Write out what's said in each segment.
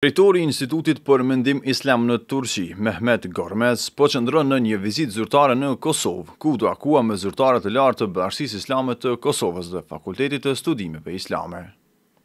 Drejtori i Institutit për Mendim Islam në Turqi, Mehmet Gormez, po qëndron në një vizitë zyrtare në Kosovë, ku u takua me zyrtarë të lartë të Bashkësisë Islame të Kosovës dhe Fakultetit të Studimeve Islame.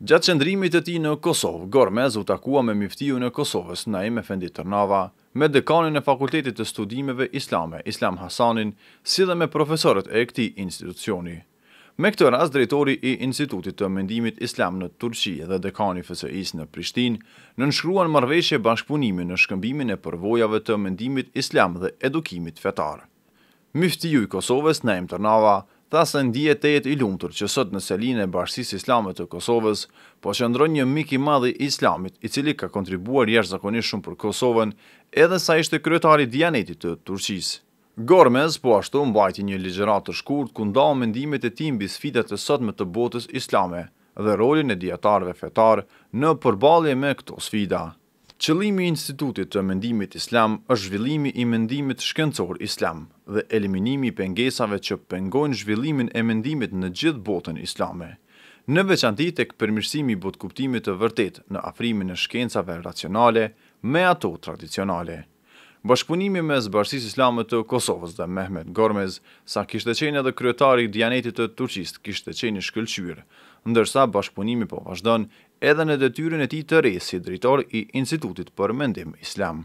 Gjatë qëndrimit të tij në Kosovë, Gormez u takua me Myftiun e Kosovës, Naim Efendi Tërnava, me Dekanin e Fakultetit të Studimeve Islame, Islam Hasanin, si dhe me profesorët e këtij institucioni. Me këtë rast drejtori i Institutit të Mendimit Islam në Turqi dhe dekani i FSI-së në Prishtinë, nënshkruan marrëveshje bashkëpunimi në shkëmbimin e përvojave të mendimit islam dhe edukimit fetar. Myftiu i Kosovës, Naim Tërnava, tha se ndihet tejet i lumtur që sot në selinë e Bashkësisë Islame të Kosovës po qëndron një mik i madh i Islamit, i cili ka kontribuar jashtëzakonisht shumë për Kosovën edhe sa ishte kryetar i Dijanetit të Turqisë. Gormez po ashtu mbajti një ligjëratë të shkurtë ku ndau mendimet e tij mbi sfidat e sotme të botës islame dhe rolin e dijetarëve fetarë në përballje me këto sfida. Qëllimi i Institutit të Mendimit Islam është zhvillimi i mendimit shkencor islam dhe eliminimi i pengesave që pengojnë zhvillimin e mendimit në gjithë botën islame, në veçanti tek përmirësimi i botëkuptimit të vërtetë në afrimin e shkencave racionale me ato tradicionale. Bashkëpunimi mes Bashkësisë Islame të Kosovës dhe Mehmet Gormez, sa kishte qenë edhe kryetar i Dijanetit të Turqisë, kishte qenë i shkëlqyer, ndërsa bashkëpunimi po vazhdon edhe në detyrën e tij të re si drejtor i Institutit për Mendim Islam.